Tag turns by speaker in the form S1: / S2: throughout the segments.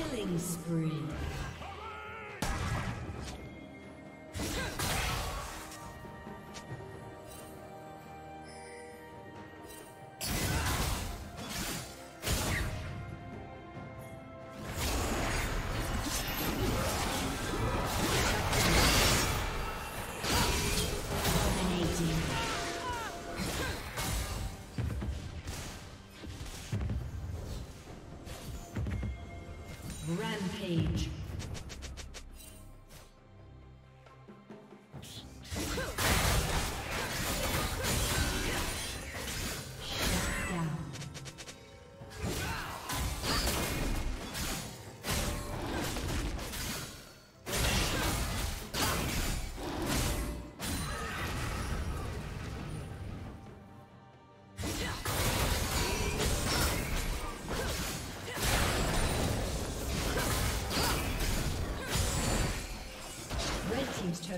S1: Killing spree. Rampage.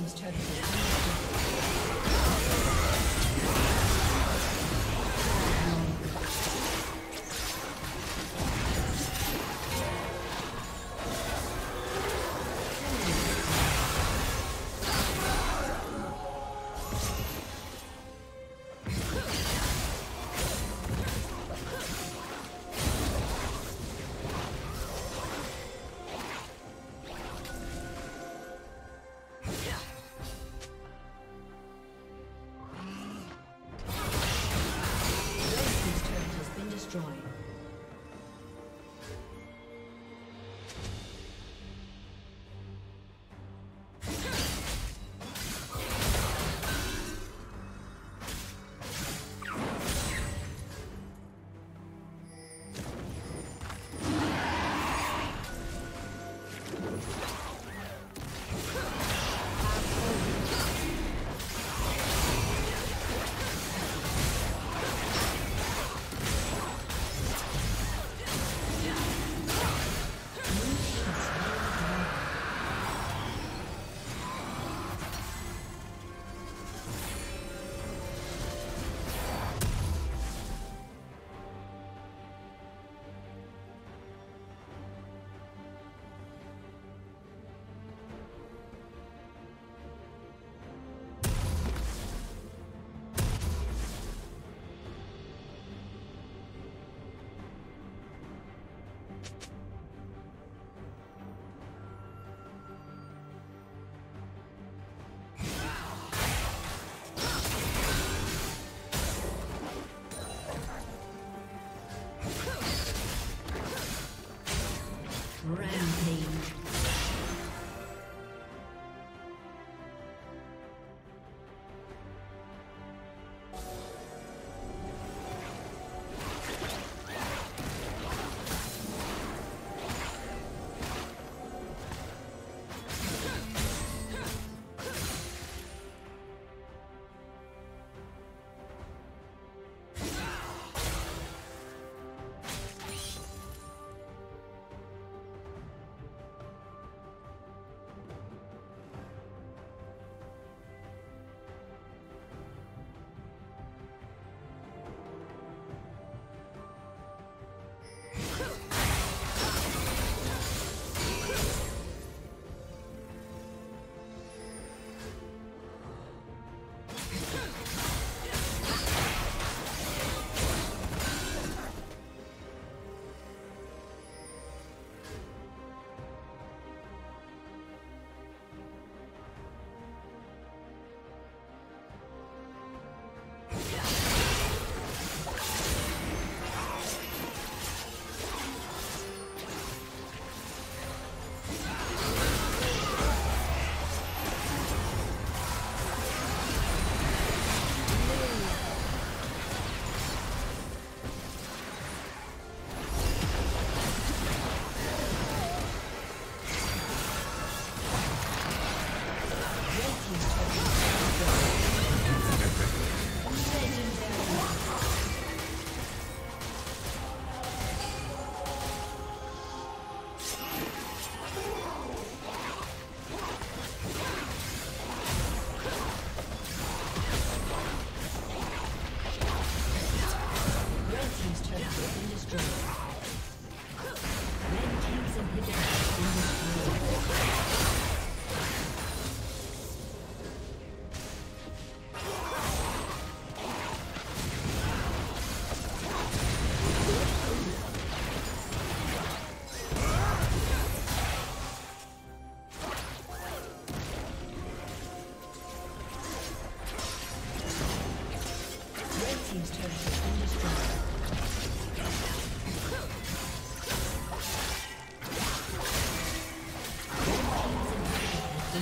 S1: Team's turret has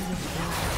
S1: Under